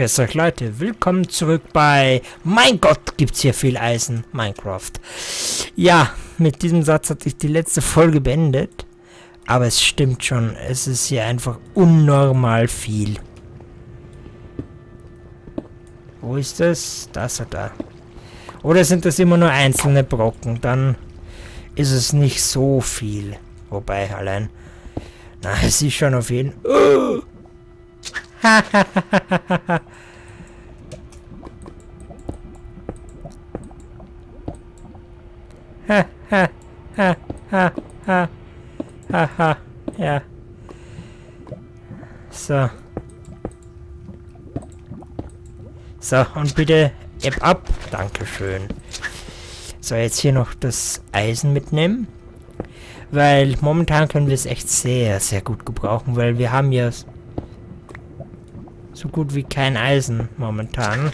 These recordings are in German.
Grüß Leute, willkommen zurück bei Mein Gott, gibt's hier viel Eisen, Minecraft. Ja, mit diesem Satz hatte ich die letzte Folge beendet. Aber es stimmt schon, es ist hier einfach unnormal viel. Wo ist das? Das oder da. Oder sind das immer nur einzelne Brocken? Dann ist es nicht so viel. Wobei, allein... Na, es ist schon auf jeden... Uh! Haha, ja. So. So, und bitte App ab. Dankeschön. So, jetzt hier noch das Eisen mitnehmen. Weil momentan können wir es echt sehr, sehr gut gebrauchen, weil wir haben ja so gut wie kein Eisen momentan.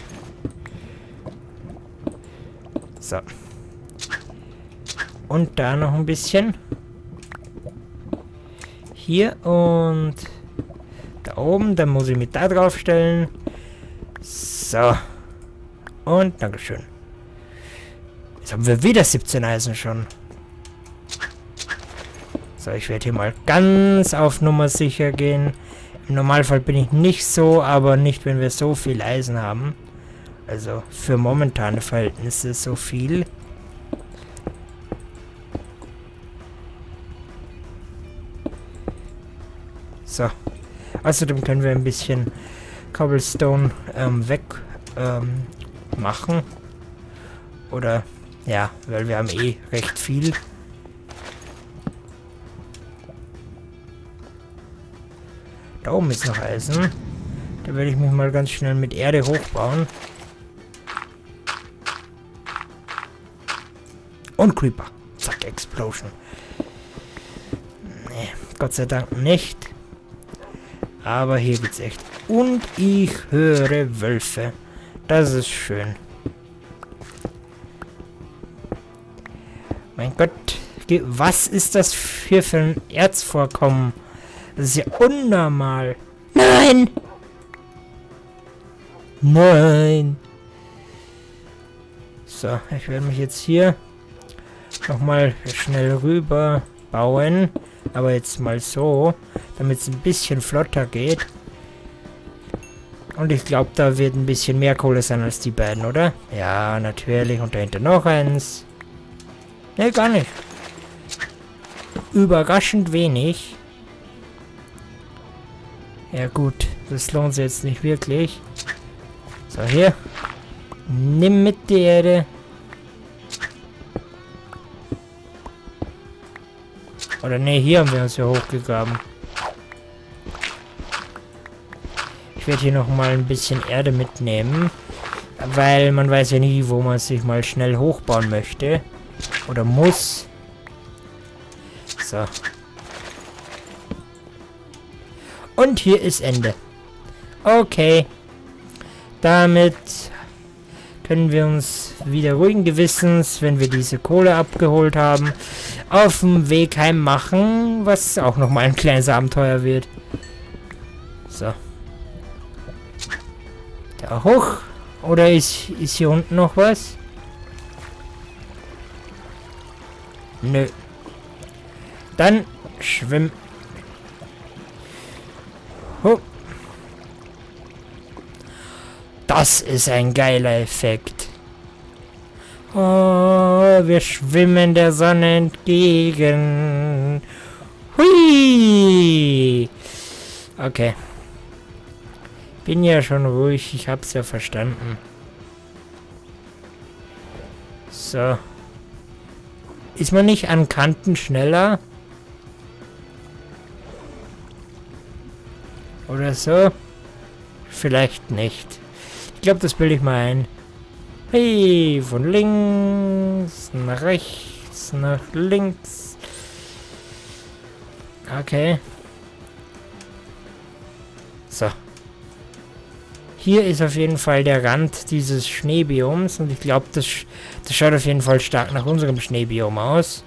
So. Und da noch ein bisschen. Hier und da oben, dann muss ich mit da drauf stellen. So. Und Dankeschön. Jetzt haben wir wieder 17 Eisen schon. So, ich werde hier mal ganz auf Nummer sicher gehen. Im Normalfall bin ich nicht so, aber nicht, wenn wir so viel Eisen haben. Also für momentane Verhältnisse so viel. So. Außerdem können wir ein bisschen Cobblestone ähm, weg ähm, machen. Oder, ja, weil wir haben eh recht viel. Da oben ist noch Eisen. Da werde ich mich mal ganz schnell mit Erde hochbauen. Und Creeper. Zack, Explosion. Nee, Gott sei Dank nicht. Aber hier geht's echt. Und ich höre Wölfe. Das ist schön. Mein Gott. Was ist das hier für ein Erzvorkommen? Das ist ja unnormal. Nein! Nein! So, ich werde mich jetzt hier nochmal schnell rüber bauen. Aber jetzt mal so, damit es ein bisschen flotter geht. Und ich glaube, da wird ein bisschen mehr Kohle sein als die beiden, oder? Ja, natürlich. Und dahinter noch eins. Ne, gar nicht. Überraschend wenig. Ja gut, das lohnt sich jetzt nicht wirklich. So, hier. Nimm mit die Erde. Oder ne, hier haben wir uns ja hochgegraben. Ich werde hier noch mal ein bisschen Erde mitnehmen. Weil man weiß ja nie, wo man sich mal schnell hochbauen möchte. Oder muss. So. Und hier ist Ende. Okay. Damit können wir uns wieder ruhigen Gewissens, wenn wir diese Kohle abgeholt haben, auf dem Weg heim machen, was auch nochmal ein kleines Abenteuer wird. So. Da hoch. Oder ist, ist hier unten noch was? Nö. Dann schwimm. Das ist ein geiler Effekt. Oh, wir schwimmen der Sonne entgegen. Hui! Okay. Bin ja schon ruhig, ich hab's ja verstanden. So. Ist man nicht an Kanten schneller? Oder so? Vielleicht nicht. Ich glaube, das bilde ich mal ein. Hey, von links nach rechts, nach links. Okay. So. Hier ist auf jeden Fall der Rand dieses Schneebioms und ich glaube, das, das schaut auf jeden Fall stark nach unserem Schneebiom aus.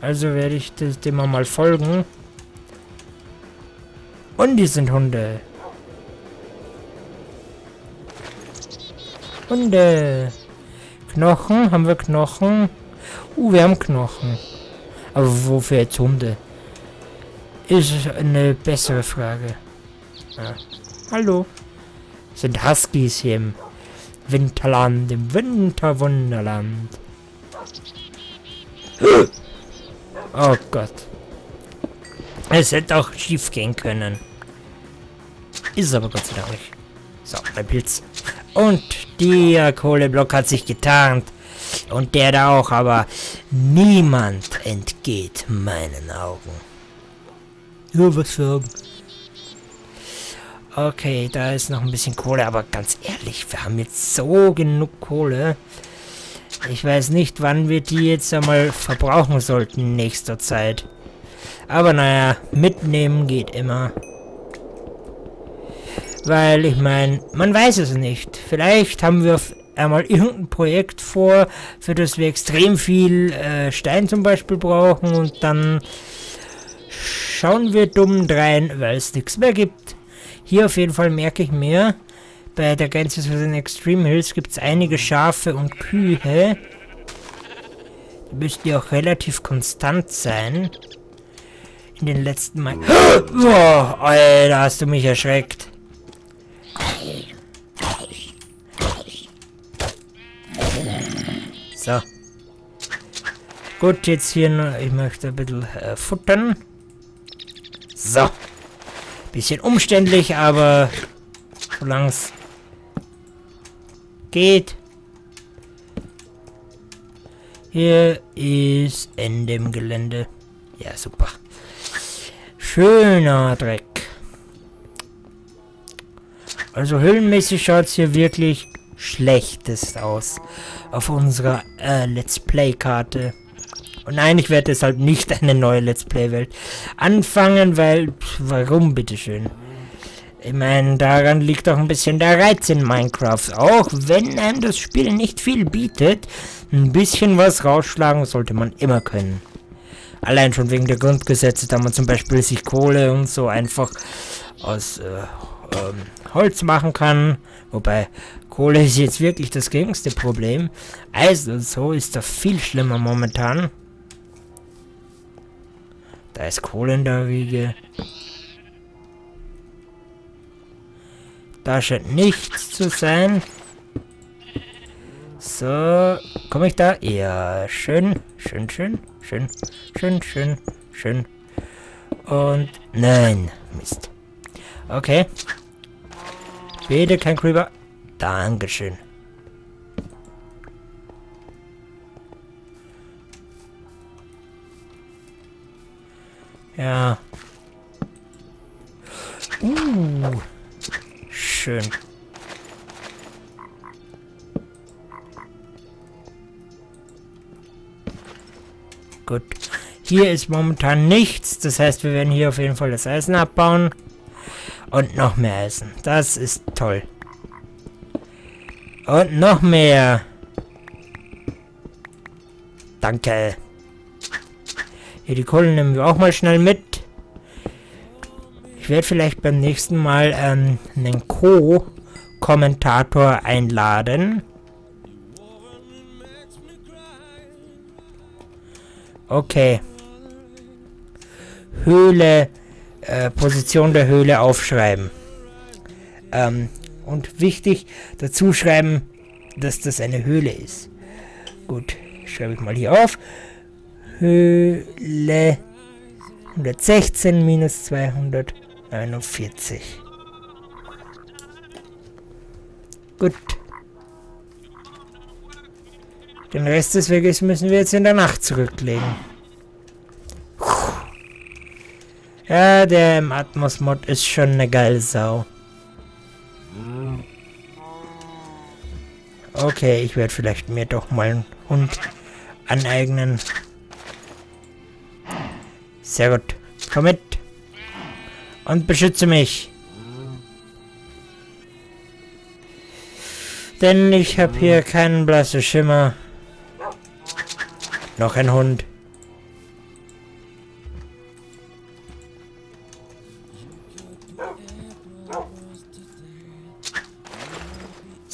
Also werde ich dem mal folgen. Und die sind Hunde. Hunde. Knochen? Haben wir Knochen? Uh, wir haben Knochen. Aber wofür jetzt Hunde? Ist eine bessere Frage. Ja. Hallo. Sind Huskies hier im Winterland, im Winterwunderland. Oh Gott. Es hätte auch schief gehen können. Ist aber Gott sei Dank nicht. So, ein Pilz. Und der Kohleblock hat sich getarnt. Und der da auch, aber niemand entgeht meinen Augen. Nur was für Augen? Okay, da ist noch ein bisschen Kohle, aber ganz ehrlich, wir haben jetzt so genug Kohle. Ich weiß nicht, wann wir die jetzt einmal verbrauchen sollten in nächster Zeit. Aber naja, mitnehmen geht immer. Weil, ich meine, man weiß es nicht. Vielleicht haben wir einmal irgendein Projekt vor, für das wir extrem viel äh, Stein zum Beispiel brauchen und dann schauen wir dumm drein, weil es nichts mehr gibt. Hier auf jeden Fall merke ich mir, bei der Grenze zu den Extreme Hills gibt es einige Schafe und Kühe. Die müssten ja auch relativ konstant sein. In den letzten Mal. Oh, Alter, hast du mich erschreckt. So. Gut, jetzt hier noch, ich möchte ein bisschen äh, futtern. So. Bisschen umständlich, aber solange es geht. Hier ist Ende im Gelände. Ja, super. Schöner Dreck. Also höhlenmäßig schaut es hier wirklich schlechtest aus auf unserer äh, Let's Play-Karte. Und nein, ich werde deshalb nicht eine neue Let's Play-Welt anfangen, weil, warum bitteschön? Ich meine, daran liegt auch ein bisschen der Reiz in Minecraft. Auch wenn einem das Spiel nicht viel bietet, ein bisschen was rausschlagen sollte man immer können. Allein schon wegen der Grundgesetze, da man zum Beispiel sich Kohle und so einfach aus äh, ähm, Holz machen kann. Wobei Kohle ist jetzt wirklich das geringste Problem. Und so ist da viel schlimmer momentan. Da ist Kohle in der Wiege. Da scheint nichts zu sein. So, komme ich da? Ja, schön, schön, schön, schön, schön, schön, schön. Und nein, Mist. Okay. Bitte kein Creeper. Dankeschön. Ja. Uh schön. Gut. Hier ist momentan nichts. Das heißt, wir werden hier auf jeden Fall das Eisen abbauen. Und noch mehr Eisen. Das ist toll. Und noch mehr. Danke. Hier, die Kohle nehmen wir auch mal schnell mit. Ich werde vielleicht beim nächsten Mal ähm, einen Co-Kommentator einladen. Okay. Höhle, äh, Position der Höhle aufschreiben. Ähm, und wichtig dazu schreiben, dass das eine Höhle ist. Gut, schreibe ich mal hier auf. Höhle 116 minus 200. 49. Gut. Den Rest des Weges müssen wir jetzt in der Nacht zurücklegen. Ja, der im Atmos-Mod ist schon eine geile Sau. Okay, ich werde vielleicht mir doch mal einen Hund aneignen. Sehr gut. Komm mit und beschütze mich. Denn ich habe hier keinen blassen Schimmer. Noch ein Hund.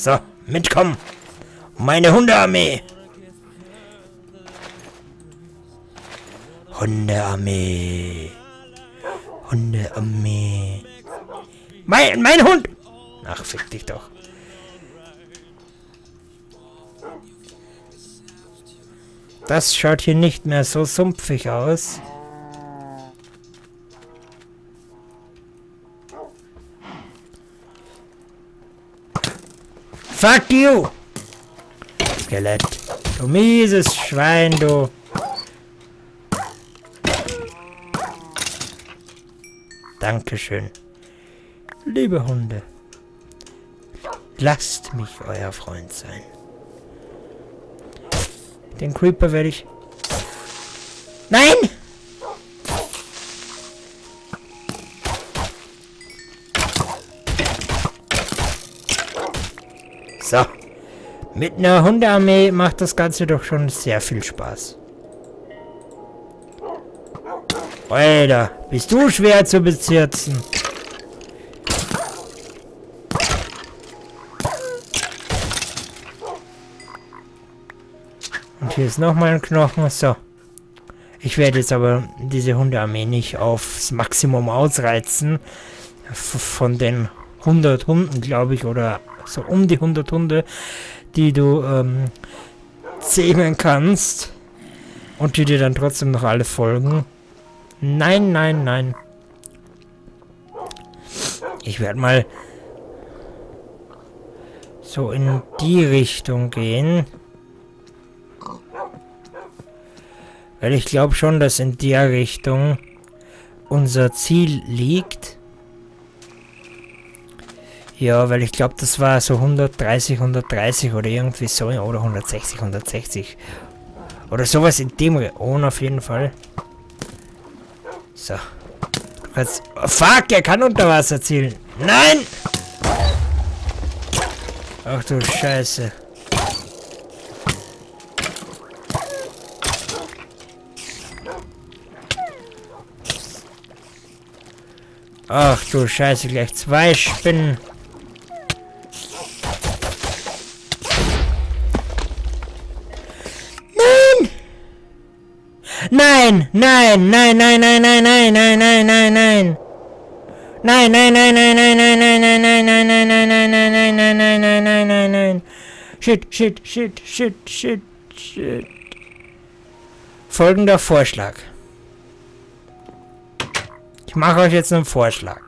So, mitkommen. Meine Hundearmee. Hundearmee. Hundearmee. Mein, mein Hund! Ach, fick dich doch. Das schaut hier nicht mehr so sumpfig aus. Fuck you! Skelett. Du mieses Schwein, du. Dankeschön. Liebe Hunde, lasst mich euer Freund sein. Den Creeper werde ich... Nein! So. Mit einer Hundearmee macht das Ganze doch schon sehr viel Spaß. Alter, bist du schwer zu bezirzen. Und hier ist nochmal ein Knochen. So. Ich werde jetzt aber diese Hundearmee nicht aufs Maximum ausreizen. Von den 100 Hunden, glaube ich, oder so um die 100 Hunde, die du ähm, zähmen kannst. Und die dir dann trotzdem noch alle folgen. Nein, nein, nein. Ich werde mal so in die Richtung gehen. Weil ich glaube schon, dass in der Richtung unser Ziel liegt. Ja, weil ich glaube, das war so 130, 130 oder irgendwie so. Oder 160, 160. Oder sowas in dem Region auf jeden Fall. So. Kannst... Oh, fuck, er kann unter Wasser zielen. Nein! Ach du Scheiße. Ach du Scheiße, gleich zwei Spinnen. Nein, nein, nein, nein, nein, nein, nein, nein, nein, nein, nein. Nein, nein, nein, nein, nein, nein, nein, nein, nein, nein, nein, nein, nein, nein, nein, nein, nein, nein, nein, nein. Shit, shit, shit, shit, shit, shit. Folgender Vorschlag. Ich mache euch jetzt einen Vorschlag.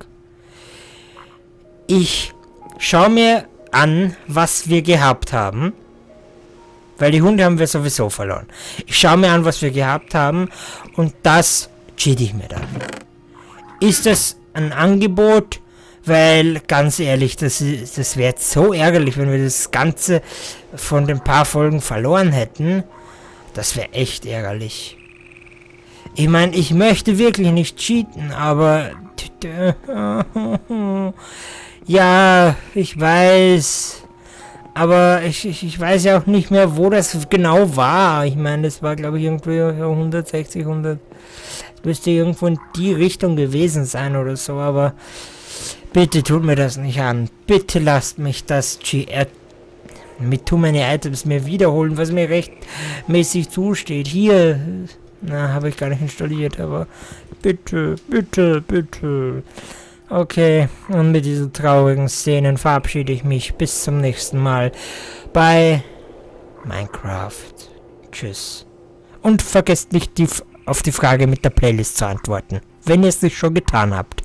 Ich schaue mir an, was wir gehabt haben. Weil die Hunde haben wir sowieso verloren. Ich schaue mir an, was wir gehabt haben und das cheat ich mir dann. Ist das ein Angebot? Weil, ganz ehrlich, das, das wäre so ärgerlich, wenn wir das Ganze von den paar Folgen verloren hätten. Das wäre echt ärgerlich. Ich meine, ich möchte wirklich nicht cheaten, aber... Ja, ich weiß. Aber ich, ich, ich weiß ja auch nicht mehr, wo das genau war. Ich meine, das war, glaube ich, irgendwie 160, 100... Das müsste irgendwo in die Richtung gewesen sein oder so, aber... Bitte tut mir das nicht an. Bitte lasst mich das GR... Mit tu meine Items mir wiederholen, was mir rechtmäßig zusteht. Hier... Na, habe ich gar nicht installiert, aber... Bitte, bitte, bitte... Okay, und mit diesen traurigen Szenen verabschiede ich mich. Bis zum nächsten Mal bei Minecraft. Tschüss. Und vergesst nicht die, auf die Frage mit der Playlist zu antworten, wenn ihr es nicht schon getan habt.